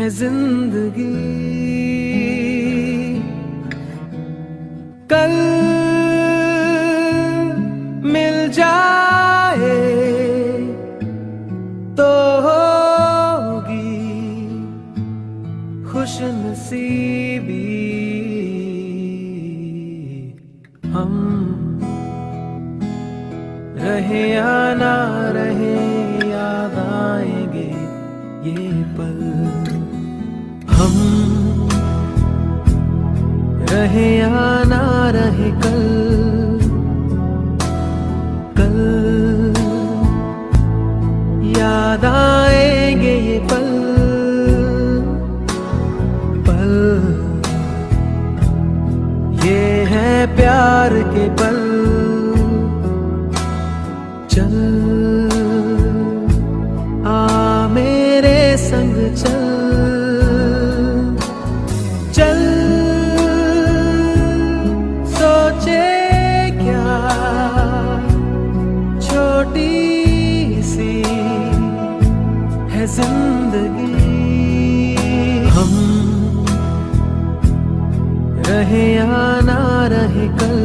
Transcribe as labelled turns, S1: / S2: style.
S1: है ज़िंदगी। कल मिल जाए तो होगी खुश नसीबी हम रहे या ना रहे, याद आएँगे ये पल। रहे या ना रहे कल कल याद आएँगे ये पल पल। ये है प्यार के पल। ज़िंदगी। हम रहे या ना रहे कल